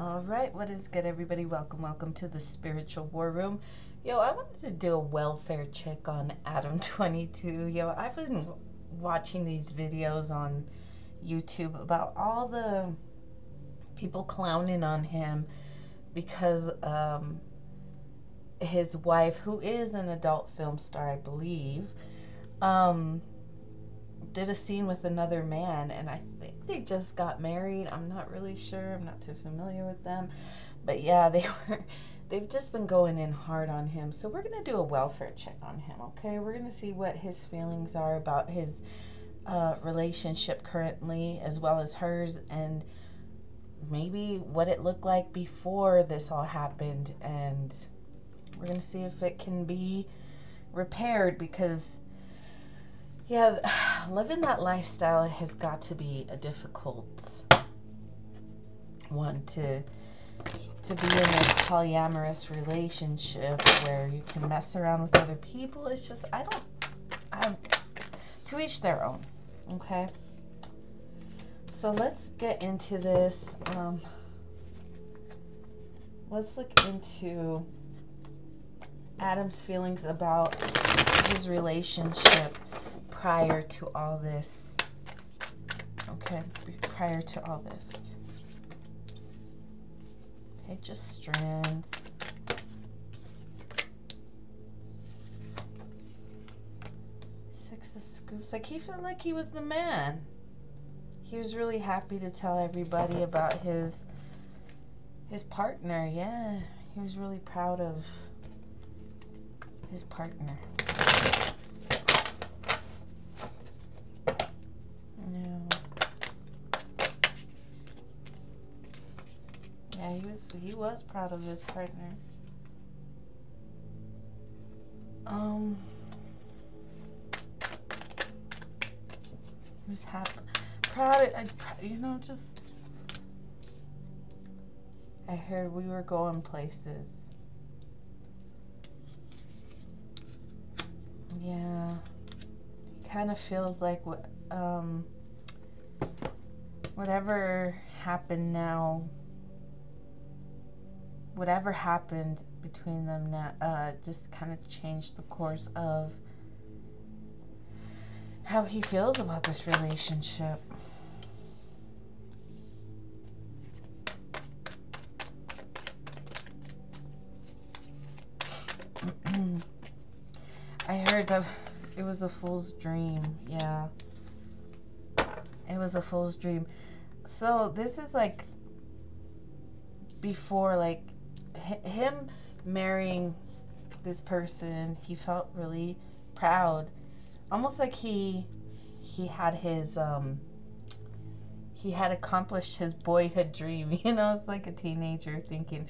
All right, what is good, everybody? Welcome, welcome to the Spiritual War Room. Yo, I wanted to do a welfare check on Adam22. Yo, I've been watching these videos on YouTube about all the people clowning on him because um, his wife, who is an adult film star, I believe, um, did a scene with another man, and I think they just got married. I'm not really sure. I'm not too familiar with them, but yeah, they were. They've just been going in hard on him. So we're gonna do a welfare check on him. Okay, we're gonna see what his feelings are about his uh, relationship currently, as well as hers, and maybe what it looked like before this all happened, and we're gonna see if it can be repaired because yeah, living that lifestyle has got to be a difficult one to to be in a polyamorous relationship where you can mess around with other people. It's just I don't I to each their own. Okay. So let's get into this. Um, let's look into Adam's feelings about his relationship prior to all this. Okay, prior to all this. Okay, just strands. Six of cups. Like he felt like he was the man. He was really happy to tell everybody about his his partner. Yeah, he was really proud of his partner. He was proud of his partner. Um he was happy proud I, you know just I heard we were going places. Yeah. It kind of feels like what um whatever happened now whatever happened between them now uh, just kind of changed the course of how he feels about this relationship. I heard that it was a fool's dream. Yeah. It was a fool's dream. So this is like before like him marrying this person, he felt really proud, almost like he he had his um he had accomplished his boyhood dream. You know, it's like a teenager thinking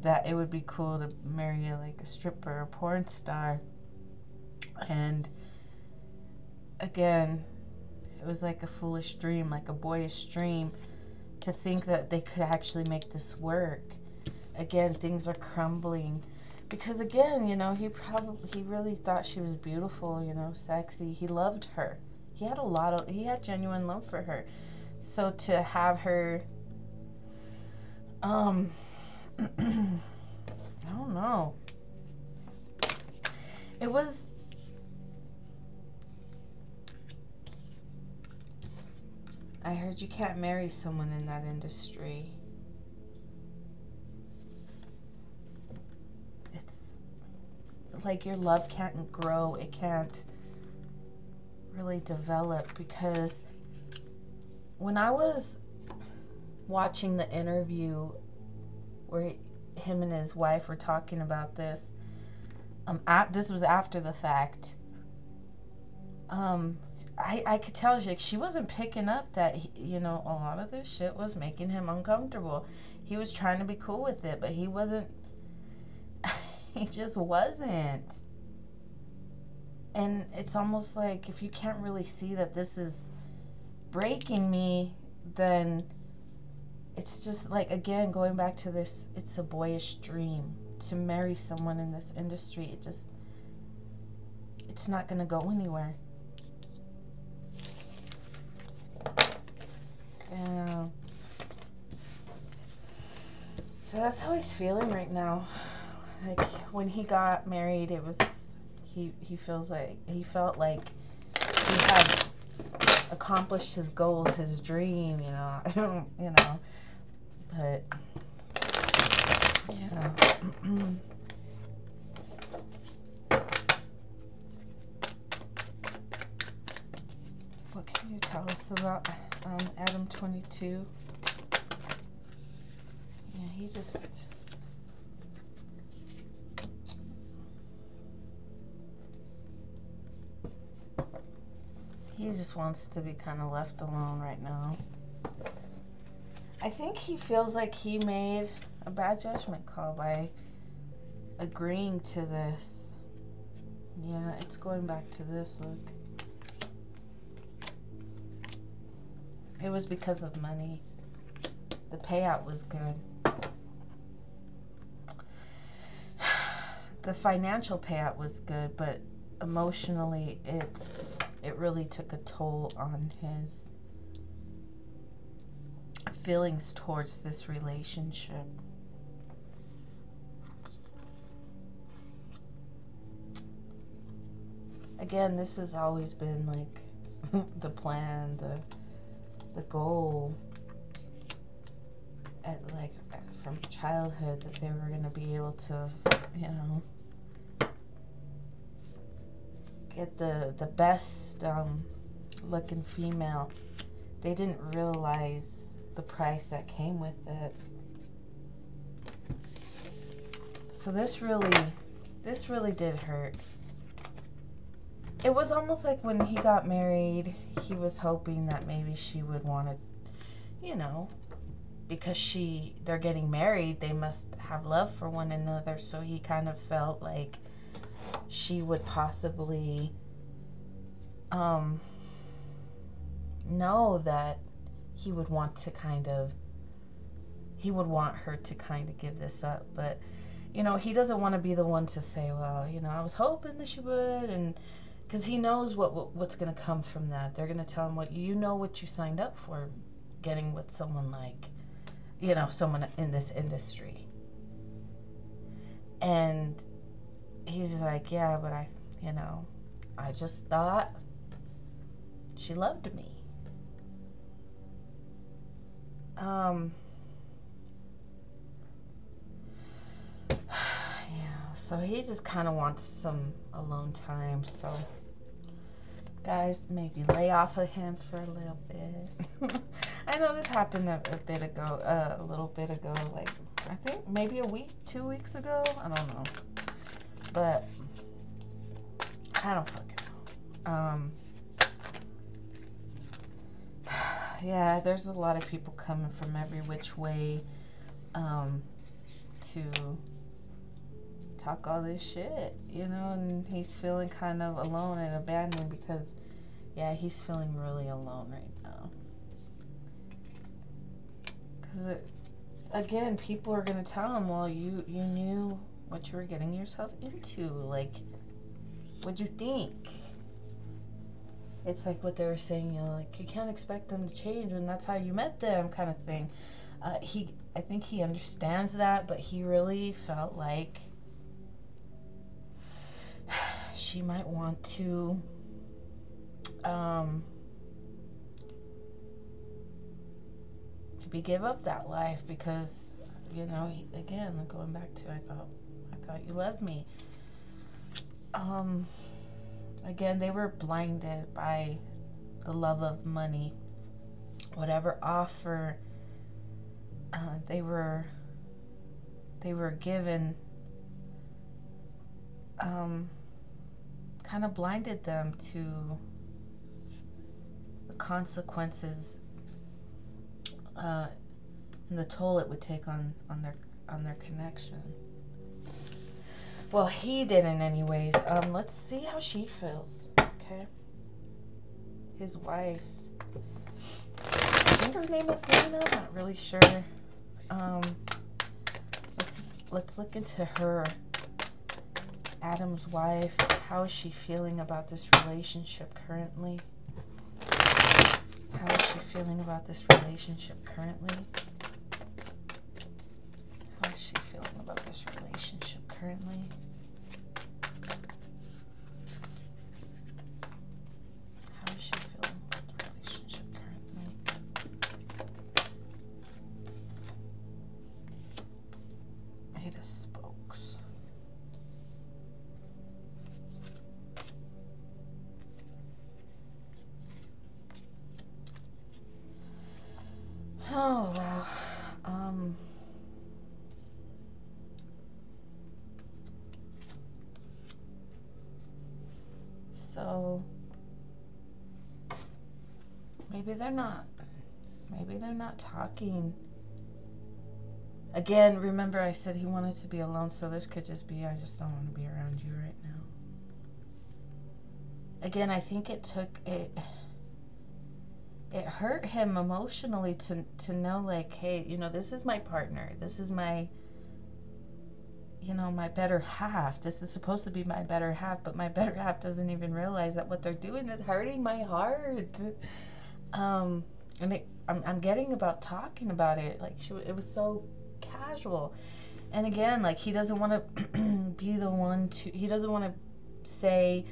that it would be cool to marry like a stripper or porn star. And again, it was like a foolish dream, like a boyish dream to think that they could actually make this work again things are crumbling. Because again you know he probably he really thought she was beautiful you know sexy. He loved her. He had a lot of he had genuine love for her. So to have her um i don't know. It was I heard you can't marry someone in that industry. Like your love can't grow, it can't really develop because when I was watching the interview where him and his wife were talking about this, um, at, this was after the fact. Um, I, I could tell she, she wasn't picking up that he, you know a lot of this shit was making him uncomfortable. He was trying to be cool with it, but he wasn't he just wasn't. And it's almost like if you can't really see that this is breaking me, then it's just like, again, going back to this, it's a boyish dream to marry someone in this industry. It just, it's not going to go anywhere. Yeah. So that's how he's feeling right now. Like when he got married, it was he he feels like he felt like he had accomplished his goals, his dream, you know. I don't, you know. But yeah. what can you tell us about um, Adam 22? Yeah, he just he just wants to be kind of left alone right now. I think he feels like he made a bad judgment call by agreeing to this. Yeah, it's going back to this. Look. It was because of money. The payout was good. The financial payout was good, but emotionally it's it really took a toll on his feelings towards this relationship. Again, this has always been like the plan, the the goal at like from childhood that they were going to be able to, you know, get the the best um, looking female. They didn't realize the price that came with it. So this really, this really did hurt. It was almost like when he got married, he was hoping that maybe she would want to, you know, because she they're getting married, they must have love for one another. So he kind of felt like she would possibly um, know that he would want to kind of he would want her to kind of give this up. But you know he doesn't want to be the one to say well you know i was hoping that she would and because he knows what, what what's going to come from that. They're going to tell him what you know what you signed up for getting with someone like you know someone in this industry. And he's like yeah but i you know i just thought she loved me. Um yeah so he just kind of wants some alone time so guys maybe lay off of him for a little bit. I know this happened a, a bit ago uh, a little bit ago like i think maybe a week two weeks ago i don't know but i don't fucking know um yeah, there's a lot of people coming from every which way um, to talk all this shit, you know, and he's feeling kind of alone and abandoned because, yeah, he's feeling really alone right now. Because, again, people are going to tell him, well, you, you knew what you were getting yourself into. Like, what'd you think? it's like what they were saying, you know, like you can't expect them to change when that's how you met them, kind of thing. Uh, he, I think he understands that, but he really felt like she might want to, um, maybe give up that life because, you know, he, again, going back to, I thought, thought you loved me. Um, Again, they were blinded by the love of money. Whatever offer uh, they were they were given um, kind of blinded them to the consequences uh, and the toll it would take on, on their on their connection. Well, he didn't anyways. Um, let's see how she feels. Okay. His wife. I think her name is Lena. I'm not really sure. Um, let's let's look into her. Adam's wife. How is she feeling about this relationship currently? How is she feeling about this relationship currently? How she's feeling about this relationship currently? So maybe they're not maybe they're not talking. Again remember i said he wanted to be alone so this could just be i just don't want to be around you right now. Again i think it took it it hurt him emotionally to to know like hey you know this is my partner. This is my you know my better half. This is supposed to be my better half but my better half doesn't even realize that what they're doing is hurting my heart. Um and it, I'm, I'm getting about talking about it. Like she it was so casual. And again like he doesn't want to be the one to he doesn't want to say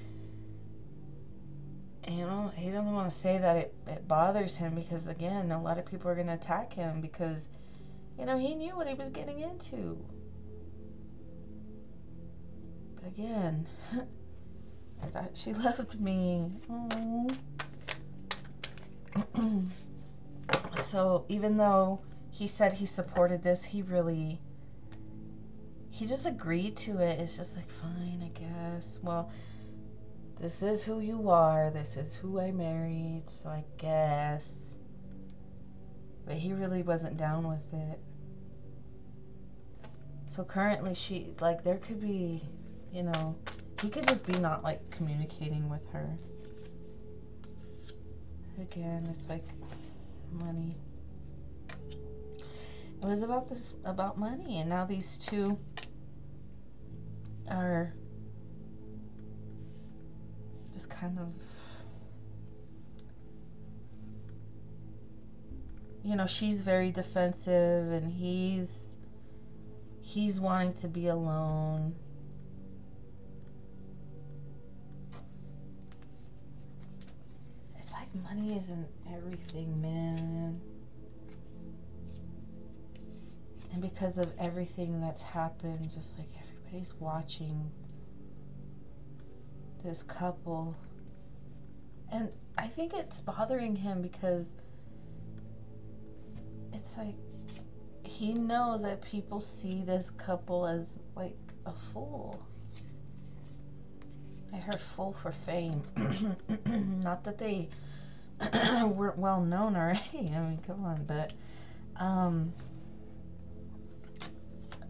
you know, he doesn't want to say that it, it bothers him because, again, a lot of people are going to attack him because, you know, he knew what he was getting into. But again, I thought she loved me. so even though he said he supported this, he really, he just agreed to it. It's just like, fine, I guess. Well, this is who you are. This is who I married. So I guess. But he really wasn't down with it. So currently, she, like, there could be, you know, he could just be not, like, communicating with her. Again, it's like money. It was about this, about money. And now these two are just kind of you know she's very defensive and he's he's wanting to be alone money isn't everything man and because of everything that's happened just like everybody's watching this couple. And I think it's bothering him because it's like he knows that people see this couple as like a fool. I heard fool for fame. Not that they weren't well known already. I mean, come on, but um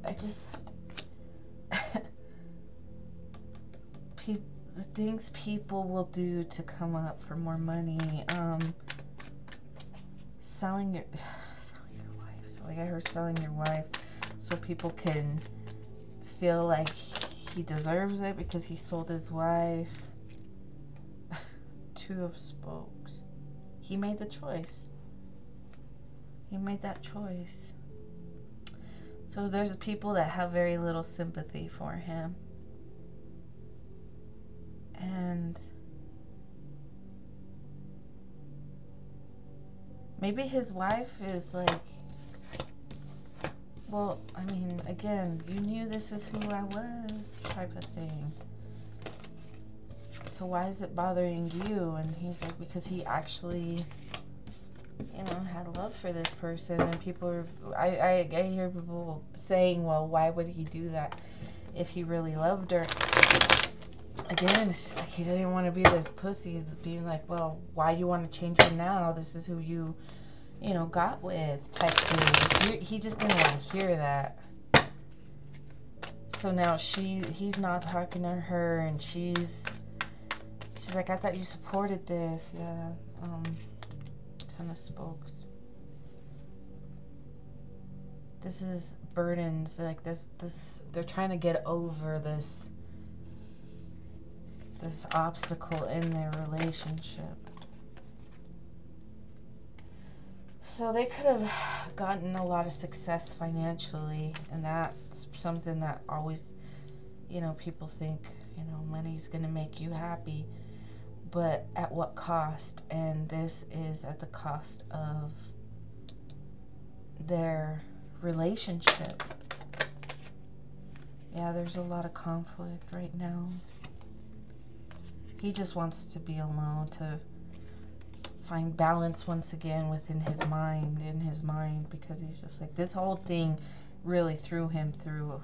I just people the things people will do to come up for more money. Um, selling your selling your wife. So like I heard selling your wife so people can feel like he deserves it because he sold his wife. Two of spokes. He made the choice. He made that choice. So there's people that have very little sympathy for him and maybe his wife is like well i mean again you knew this is who i was type of thing so why is it bothering you and he's like because he actually you know had love for this person and people are I, I i hear people saying well why would he do that if he really loved her again, it's just like he didn't want to be this pussy, being like, well, why do you want to change her now? This is who you, you know, got with type thing. He just didn't want to hear that. So now she, he's not talking to her, and she's, she's like, I thought you supported this. Yeah, um, ton of spokes. This is burdens like this. This they're trying to get over this this obstacle in their relationship. So they could have gotten a lot of success financially, and that's something that always, you know, people think, you know, money's going to make you happy, but at what cost? And this is at the cost of their relationship. Yeah, there's a lot of conflict right now. He just wants to be alone, to find balance once again within his mind, in his mind, because he's just like, this whole thing really threw him through.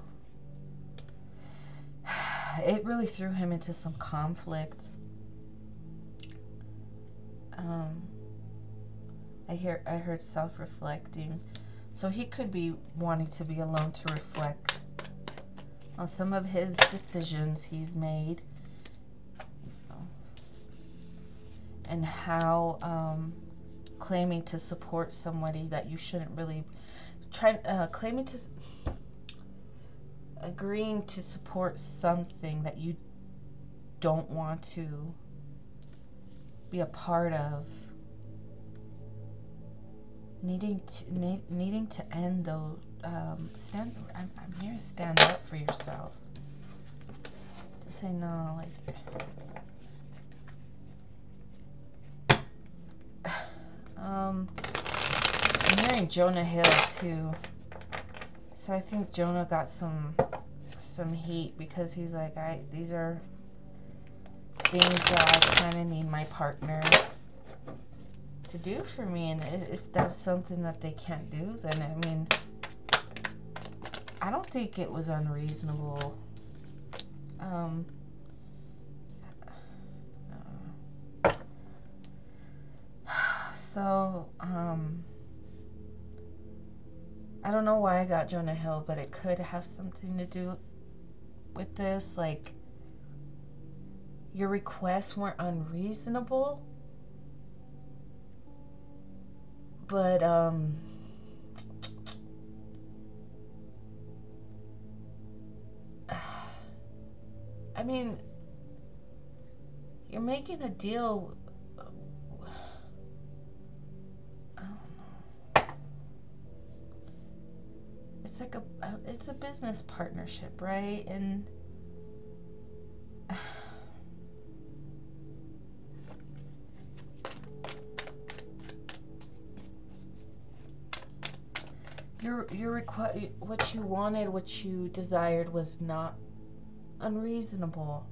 It really threw him into some conflict. Um, I hear I heard self-reflecting, so he could be wanting to be alone to reflect on some of his decisions he's made and how um, claiming to support somebody that you shouldn't really try uh, claiming to agreeing to support something that you don't want to be a part of needing to need, needing to end those um, stand I'm, I'm here to stand up for yourself to say no like Um, I'm hearing Jonah Hill too. So I think Jonah got some some heat because he's like, I these are things that I kind of need my partner to do for me, and if that's something that they can't do, then I mean, I don't think it was unreasonable. Um, So, um, I don't know why I got Jonah Hill, but it could have something to do with this. Like, your requests weren't unreasonable, but, um, I mean, you're making a deal it's like a, a it's a business partnership, right? And your request what you wanted, what you desired was not unreasonable.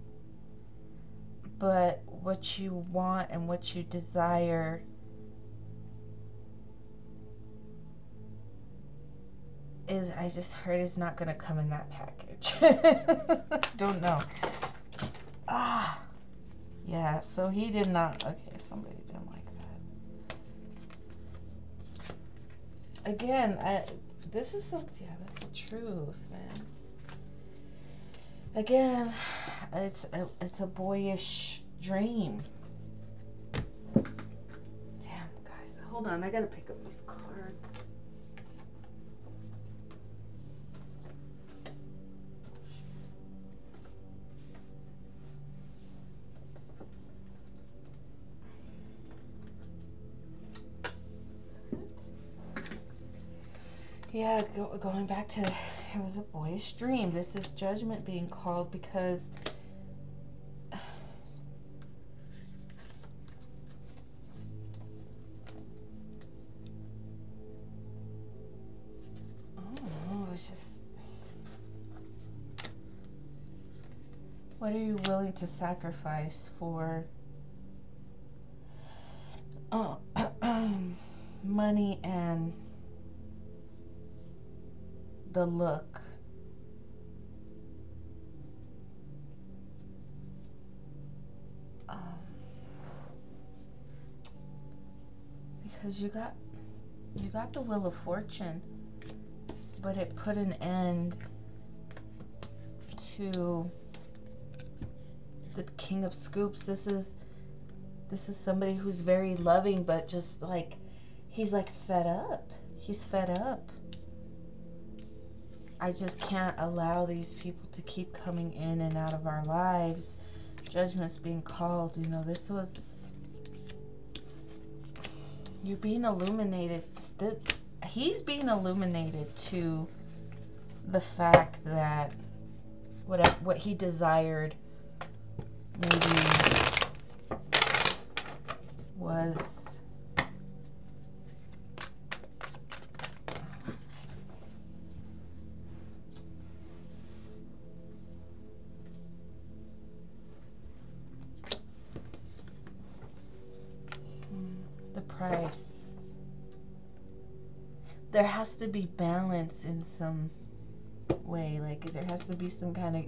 But what you want and what you desire is I just heard is not going to come in that package. Don't know. Ah. Yeah, so he did not. Okay, somebody didn't like that. Again, I this is some yeah, that's the truth, man. Again, it's a, it's a boyish dream. Damn, guys. Hold on, I got to pick up this car. Yeah, go, going back to it was a boyish dream. This is judgment being called because Oh what are you willing to sacrifice for uh, money and the look. Um, because you got you got the wheel of fortune but it put an end to the king of cups. This is this is somebody who's very loving but just like he's like fed up. He's fed up I just can't allow these people to keep coming in and out of our lives. Judgment's being called. You know, this was. you're being illuminated. He's being illuminated to the fact that what what he desired maybe There has to be balance in some way. Like, there has to be some kind of.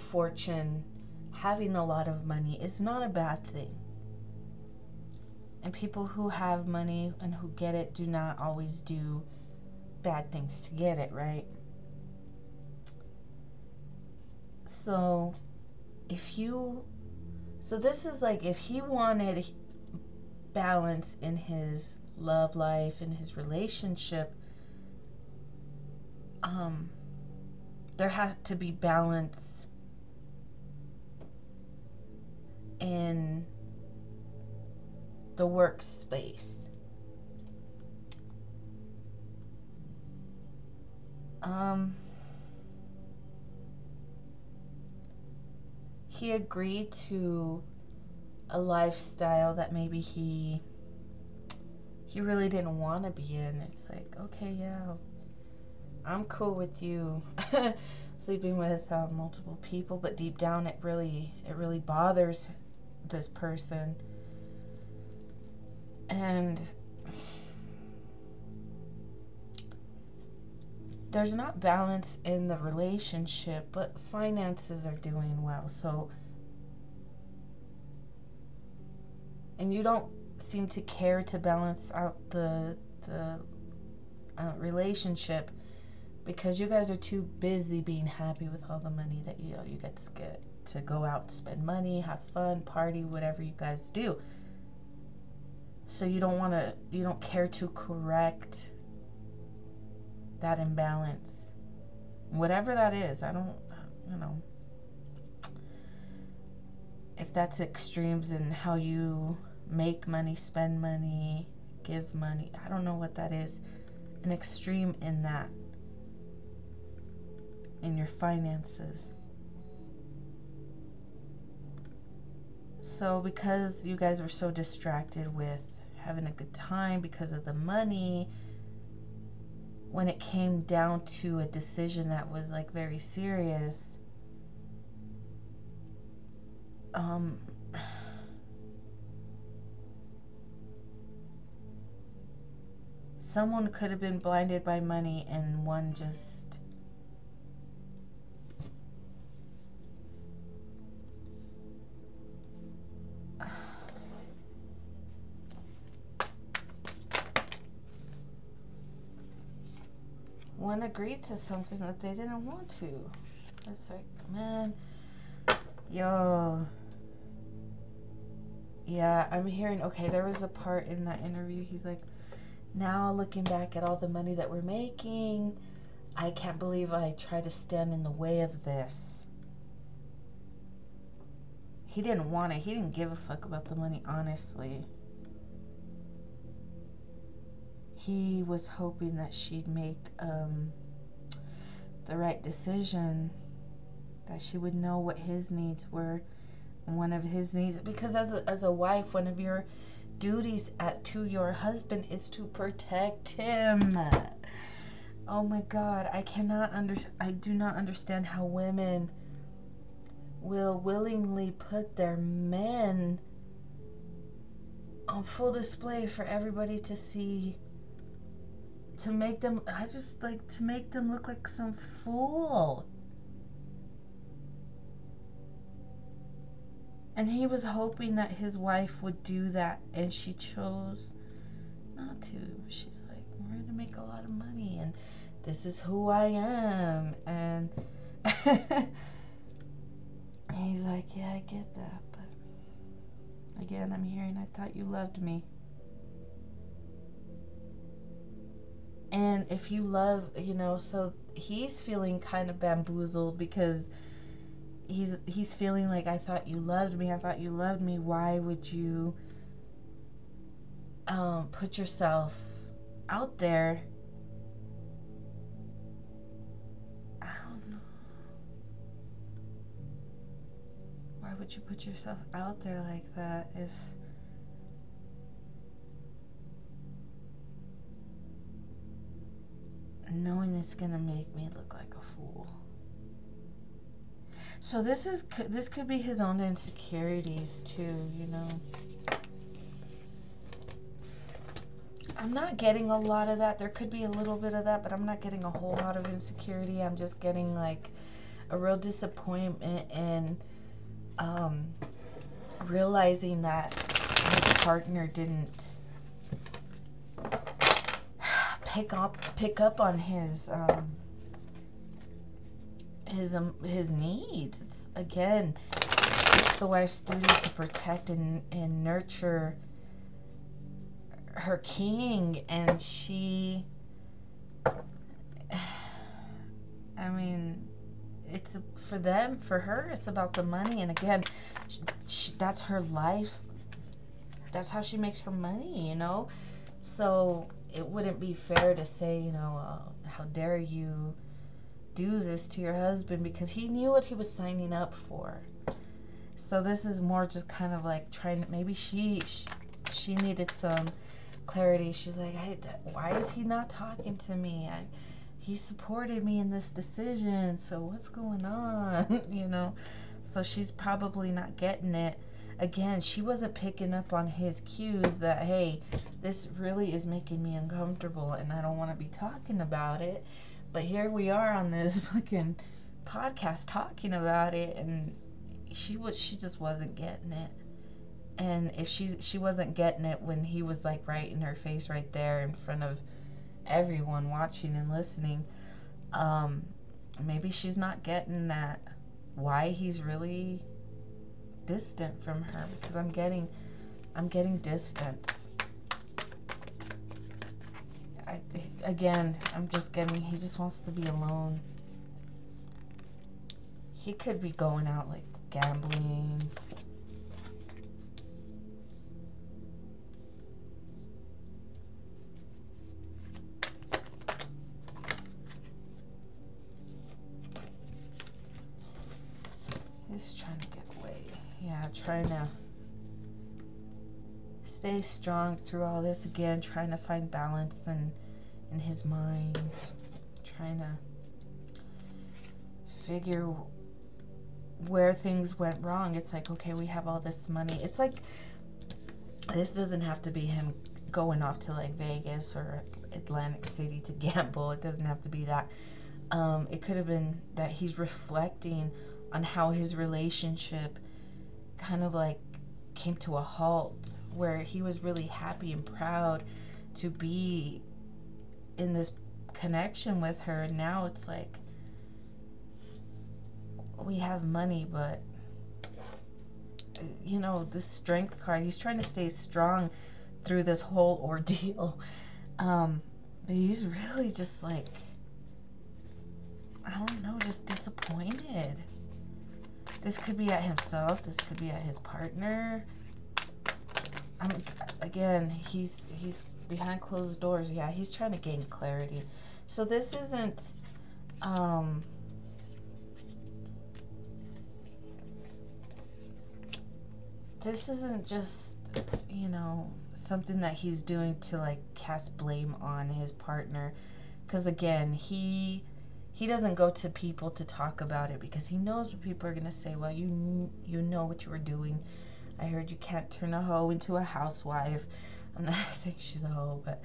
Fortune, having a lot of money is not a bad thing. And people who have money and who get it do not always do bad things to get it, right? So, if you. So, this is like if he wanted balance in his love life, in his relationship, um, there has to be balance in the workspace. Um, he agreed to a lifestyle that maybe he he really didn't want to be in. It's like, okay, yeah, I'm cool with you sleeping with uh, multiple people, but deep down, it really it really bothers this person, and there's not balance in the relationship, but finances are doing well, so and you don't seem to care to balance out the the uh, relationship because you guys are too busy being happy with all the money that you you get to get to go out spend money, have fun, party, whatever you guys do. So you don't want to you don't care to correct that imbalance. Whatever that is, I don't you know if that's extremes in how you make money, spend money, give money. I don't know what that is. An extreme in that, in your finances. So, because you guys were so distracted with having a good time because of the money, when it came down to a decision that was like very serious, um, someone could have been blinded by money and one just agreed to something that they didn't want to. It's like, man, yo. Yeah, I'm hearing, okay, there was a part in that interview, he's like, now looking back at all the money that we're making, I can't believe I tried to stand in the way of this. He didn't want it. He didn't give a fuck about the money, honestly. He was hoping that she'd make um, the right decision, that she would know what his needs were. One of his needs, because as a, as a wife, one of your duties at, to your husband is to protect him. Oh my God, I cannot under I do not understand how women will willingly put their men on full display for everybody to see to make them I just like to make them look like some fool. And he was hoping that his wife would do that, and she chose not to. She's like, we're gonna make a lot of money, and this is who I am. And he's like, yeah, I get that, but again, I'm hearing, I thought you loved me. And if you love, you know, so he's feeling kind of bamboozled because he's he's feeling like I thought you loved me. I thought you loved me. Why would you um, put yourself out there? I don't know. Why would you put yourself out there like that if knowing it's gonna make me look like a fool. So this is this could be his own insecurities too, you know. I'm not getting a lot of that. There could be a little bit of that, but I'm not getting a whole lot of insecurity. I'm just getting like a real disappointment and um, realizing that his partner didn't pick up pick up on his um, his um, his needs. It's again, it's the wife's duty to protect and and nurture her king, and she. I mean, it's for them, for her, it's about the money, and again, she, she, that's her life. That's how she makes her money, you know. So it wouldn't be fair to say, you know, uh, how dare you do this to your husband because he knew what he was signing up for. So this is more just kind of like trying. To maybe she she, she needed some clarity. She's like, why is he not talking to me? I, he supported me in this decision. So what's going on? you know. So she's probably not getting it again, she wasn't picking up on his cues that, hey, this really is making me uncomfortable and I don't want to be talking about it. But here we are on this fucking podcast talking about it and she was she just wasn't getting it. And if she's she wasn't getting it when he was like right in her face right there in front of everyone watching and listening, um, maybe she's not getting that why he's really distant from her because I'm getting I'm getting distance. I, again, I'm just getting he just wants to be alone. He could be going out like gambling. Trying to stay strong through all this again, trying to find balance in in his mind, trying to figure where things went wrong. It's like, okay, we have all this money. It's like this doesn't have to be him going off to like Vegas or Atlantic City to gamble. It doesn't have to be that. Um, it could have been that he's reflecting on how his relationship kind of like came to a halt where he was really happy and proud to be in this connection with her. And now it's like we have money, but you know, the strength card, he's trying to stay strong through this whole ordeal. Um, he's really just like, I don't know, just disappointed. This could be at himself. This could be at his partner. I mean, again, he's he's behind closed doors. Yeah, he's trying to gain clarity. So this isn't. Um, this isn't just you know something that he's doing to like cast blame on his partner because again he he doesn't go to people to talk about it because he knows what people are going to say. Well, you you know what you were doing. I heard you can't turn a hoe into a housewife. I'm not saying she's a hoe, but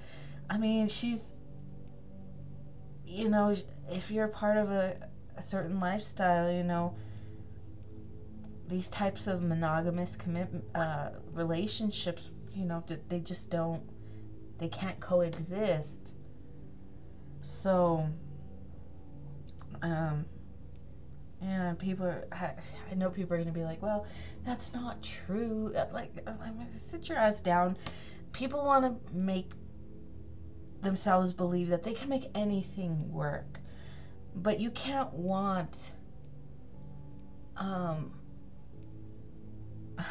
I mean, she's you know, if you're part of a, a certain lifestyle, you know, these types of monogamous commitment uh, relationships, you know, they just don't they can't coexist. So, um, yeah, people are, I know people are going to be like, well, that's not true. Uh, like, uh, I mean, sit your ass down. People want to make themselves believe that they can make anything work. But you can't want, um,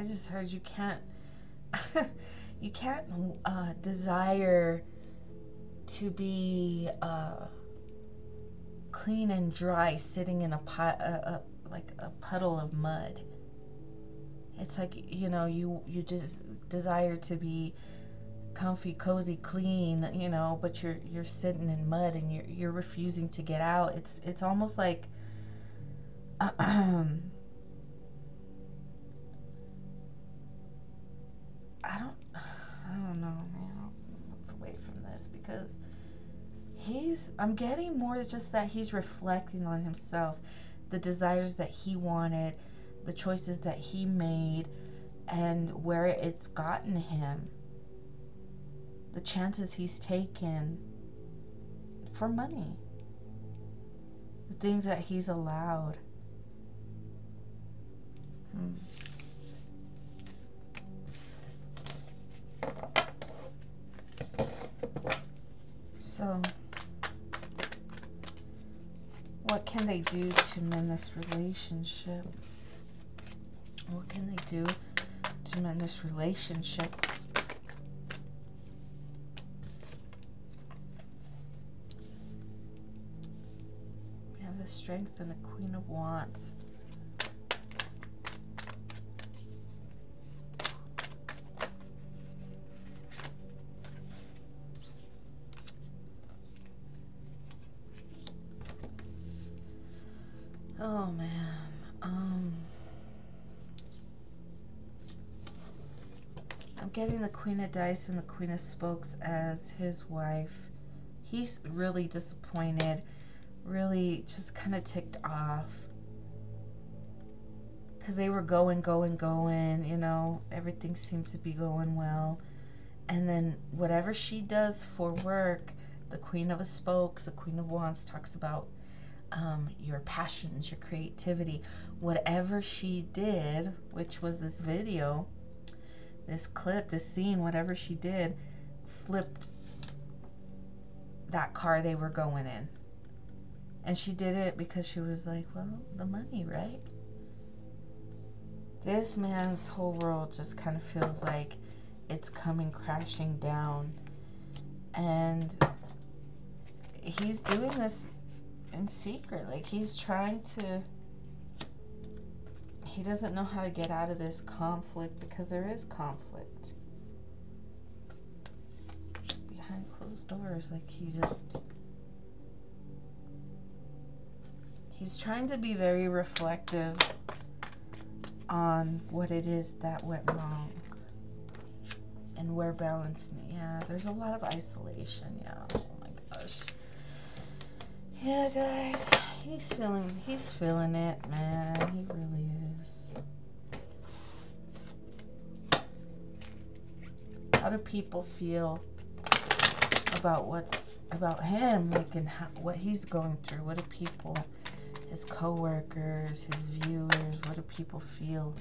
I just heard you can't you can't uh, desire to be uh, clean and dry sitting in a pot uh, like a puddle of mud. It's like you know you you just desire to be comfy, cozy, clean, you know, but you're you're sitting in mud and you're you're refusing to get out. It's it's almost like don't know, man. Move away from this because he's, I'm getting more just that he's reflecting on himself, the desires that he wanted, the choices that he made, and where it's gotten him, the chances he's taken for money, the things that he's allowed. Hmm. So, what can they do to mend this relationship? What can they do to mend this relationship? We have the strength and the Queen of Wands. Oh man. Um I'm getting the Queen of Dice and the Queen of Spokes as his wife. He's really disappointed, really just kind of ticked off. Because they were going, going, going, you know, everything seemed to be going well. And then whatever she does for work, the Queen of Spokes, the Queen of Wands talks about um, your passions, your creativity, whatever she did, which was this video, this clip, this scene, whatever she did, flipped that car they were going in. And she did it because she was like, well, the money, right? This man's whole world just kind of feels like it's coming crashing down. And he's doing this in secret. Like he's trying to. He doesn't know how to get out of this conflict because there is conflict. Behind closed doors, like he just. He's trying to be very reflective on what it is that went wrong and where balance. Yeah, there's a lot of isolation. Yeah. Yeah, guys, he's feeling he's feeling it, man. He really is. How do people feel about what's about him, like and how, what he's going through? What do people, his coworkers, his viewers, what do people feel?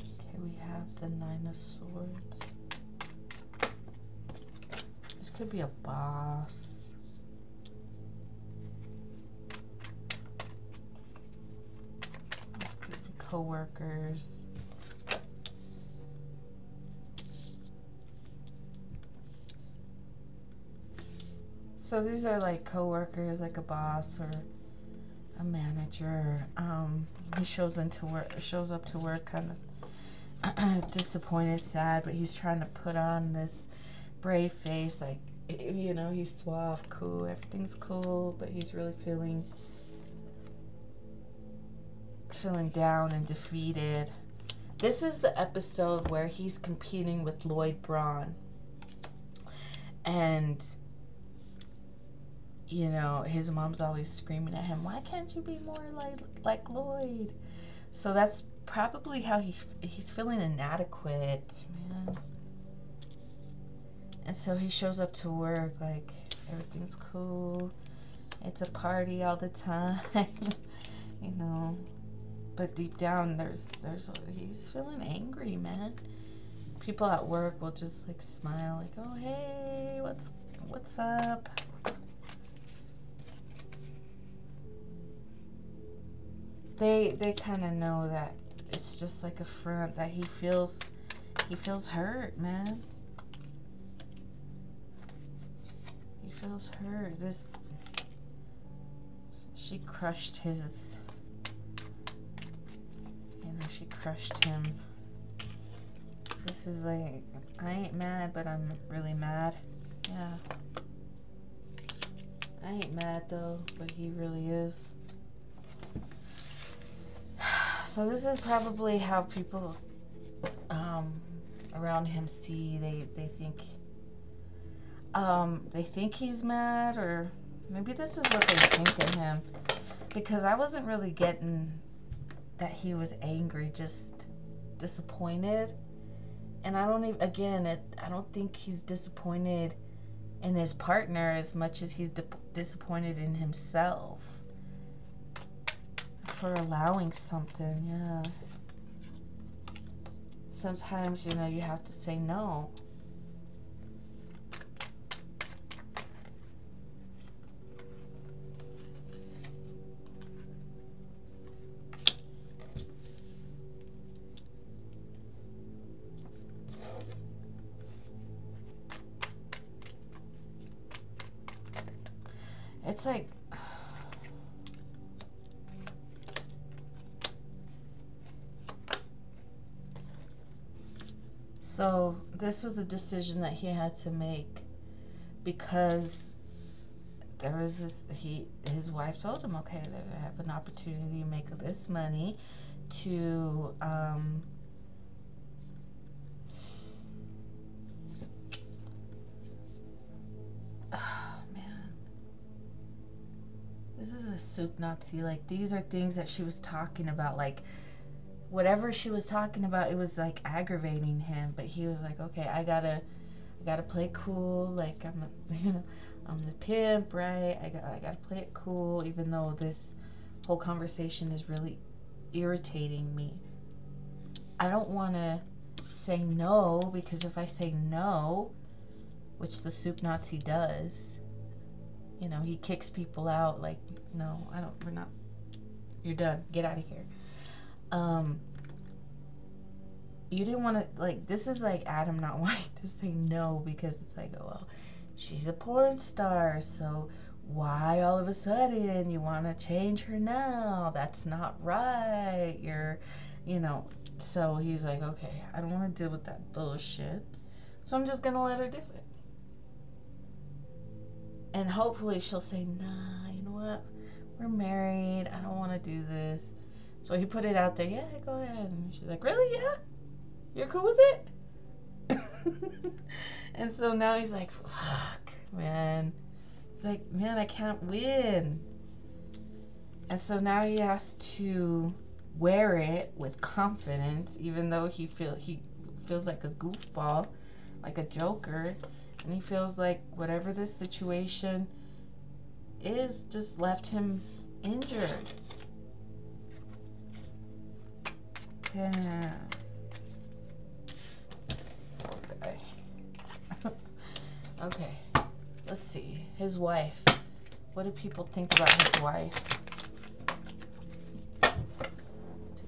Okay, we have the Nine of Swords. This could be a boss. Co-workers. So these are like co-workers, like a boss or a manager. Um, he shows into work, shows up to work kind of disappointed, sad, but he's trying to put on this brave face, like you know, he's suave, cool, everything's cool, but he's really feeling feeling down and defeated. This is the episode where he's competing with Lloyd Braun. And you know, his mom's always screaming at him, "Why can't you be more like like Lloyd?" So that's probably how he he's feeling inadequate, man. And so he shows up to work like everything's cool. It's a party all the time, you know. But deep down, there's there's he's feeling angry, man. People at work will just like smile, like, "Oh hey, what's what's up?" They they kind of know that it's just like a front that he feels he feels hurt, man. He feels hurt. This she crushed his know, she crushed him. This is like I ain't mad, but I'm really mad. Yeah. I ain't mad though, but he really is. So this is probably how people um, around him see. They they think um, they think he's mad, or maybe this is what they think of him. Because I wasn't really getting that he was angry, just disappointed. And I don't even, again, it, I don't think he's disappointed in his partner as much as he's di- disappointed in himself for allowing something, yeah. Sometimes, you know, you have to say no. This was a decision that he had to make because there was this he his wife told him, okay, I have an opportunity to make this money to um, oh man. This is a soup Nazi. Like these are things that she was talking about, like whatever she was talking about, it was like aggravating him. But he was like, okay, I gotta, I gotta play cool. Like I'm, a, you know, I'm the pimp, right? I got, I gotta play it cool, even though this whole conversation is really irritating me. I don't want to say no because if I say no, which the soup Nazi does, you know, he kicks people out. Like, no, I don't. We're not. You're done. Get out of here um you didn't want to like this is like adam not wanting to say no because it's like oh well she's a porn star so why all of a sudden you want to change her now? That's not right. You're you know so he's like okay i don't want to deal with that bullshit. So i'm just gonna let her do it. And hopefully she'll say nah you know what? We're married. I don't want to do this so he put it out there. Yeah, go ahead. And she's like, really? Yeah, you're cool with it. and so now he's like, fuck, man. He's like, man, I can't win. And so now he has to wear it with confidence, even though he feel he feels like a goofball, like a joker, and he feels like whatever this situation is just left him injured. Okay. okay. Let's see. His wife. What do people think about his wife? Do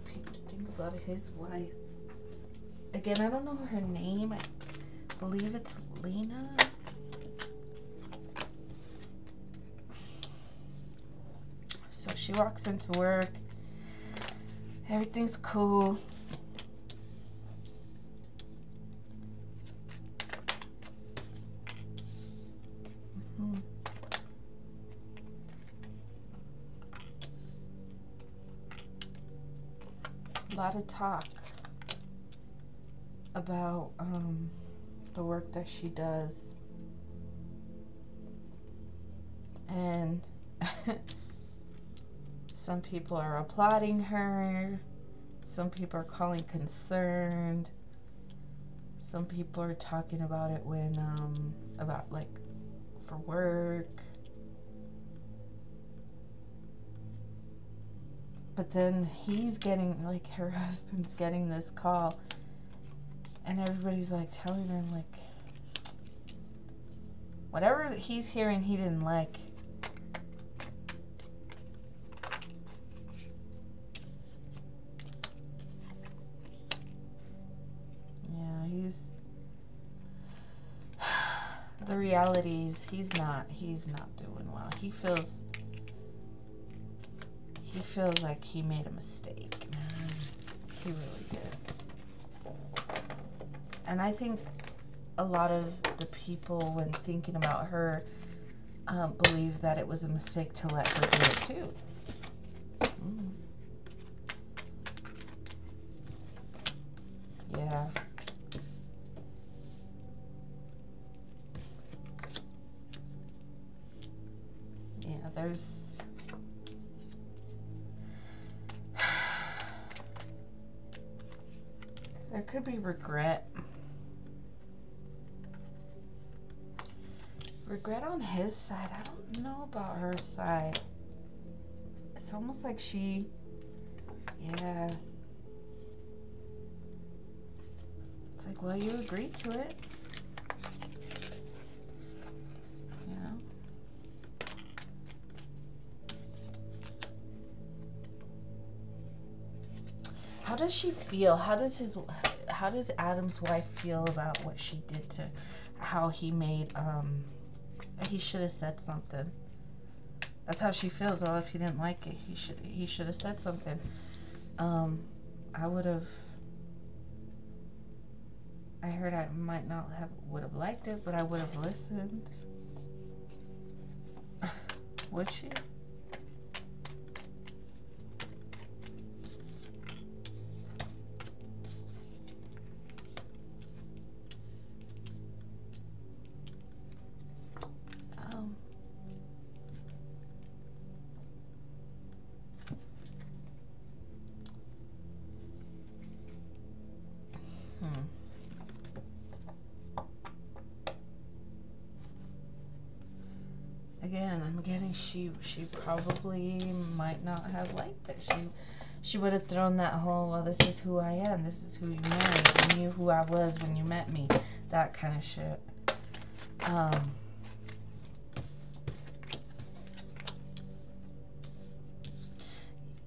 people think about his wife? Again, I don't know her name. I believe it's Lena. So she walks into work Everything's cool. Mm-hmm. A lot of talk about um, the work that she does. And some people are applauding her. Some people are calling concerned. Some people are talking about it when, um, about like for work. But then he's getting, like, her husband's getting this call, and everybody's like telling him, like, whatever he's hearing he didn't like. Realities he's not he's not doing well. He feels he feels like he made a mistake, man. He really did. And I think a lot of the people, when thinking about her, um, believe that it was a mistake to let her do it too. Mm. Yeah, on his side. I don't know about her side. It's almost like she. Yeah. It's like, well, you agreed to it. Know? How does she feel? How does his how does Adam's wife feel about what she did to how he made um he should have said something. That's how she feels. Oh, if he didn't like it, he should he should have said something. Um I would have I heard I might not have would have liked it, but I would have listened. would she? Again, I'm getting she she probably might not have liked it. She she would have thrown that whole well this is who I am, this is who you married, you knew who I was when you met me, that kind of shit. Um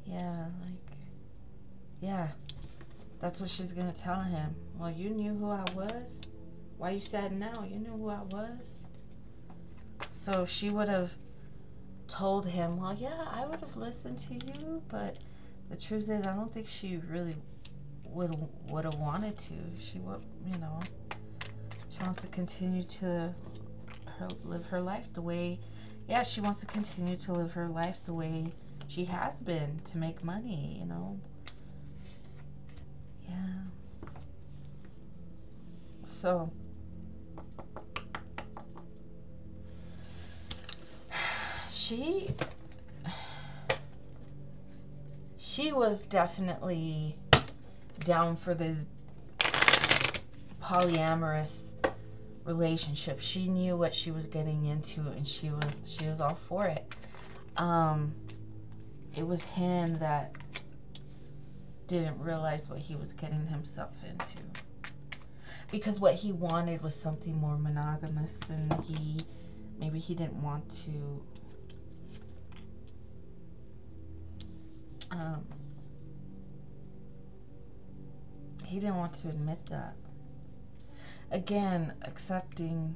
Yeah, like, yeah, that's what she's gonna tell him. Well, you knew who I was. Why you sad now? You knew who I was. So she would have told him, well, yeah, I would have listened to you, but the truth is, I don't think she really would would have wanted to. She would, you know, she wants to continue to her, live her life the way, yeah, she wants to continue to live her life the way she has been to make money, you know. Yeah. So, she she was definitely down for this polyamorous relationship. She knew what she was getting into and she was she was all for it. Um it was him that didn't realize what he was getting himself into. Because what he wanted was something more monogamous and he maybe he didn't want to um, he didn't want to admit that. Again, accepting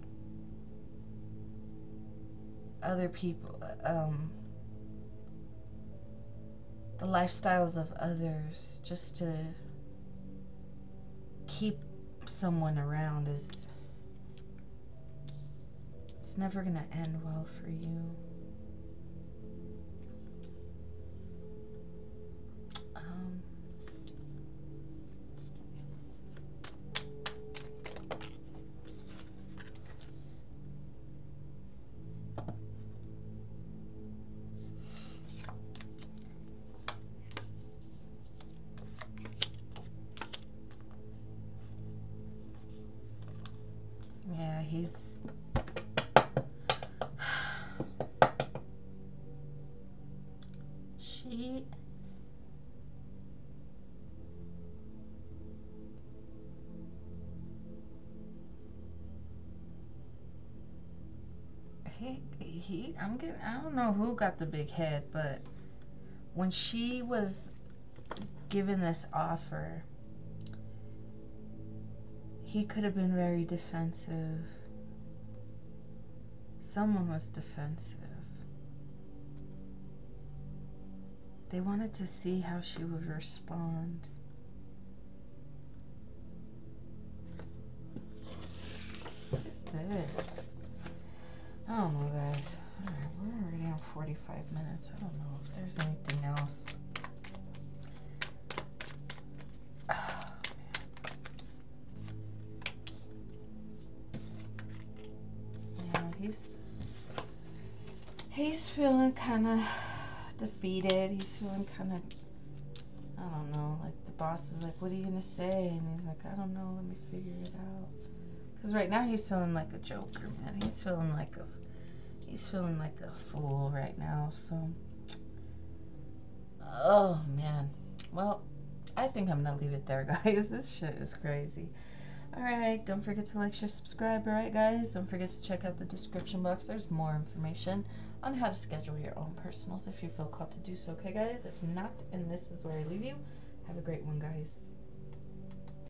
other people, um, the lifestyles of others, just to keep someone around is it's never going to end well for you. He's. she. He, he, I'm getting, I don't know who got the big head, but when she was given this offer, he could have been very defensive. Someone was defensive. They wanted to see how she would respond. What is this? Oh, I don't know, guys. Alright, we're already on 45 minutes. I don't know if there's anything else. Feeling kind of defeated. He's feeling kind of I don't know. Like the boss is like, "What are you gonna say?" And he's like, "I don't know. Let me figure it out." Because right now he's feeling like a joker, man. He's feeling like a he's feeling like a fool right now. So, oh man. Well, I think I'm gonna leave it there, guys. This shit is crazy. Alright, don't forget to like, share, subscribe, alright guys? Don't forget to check out the description box. There's more information on how to schedule your own personals if you feel called to do so, okay guys? If not, and this is where I leave you, have a great one, guys.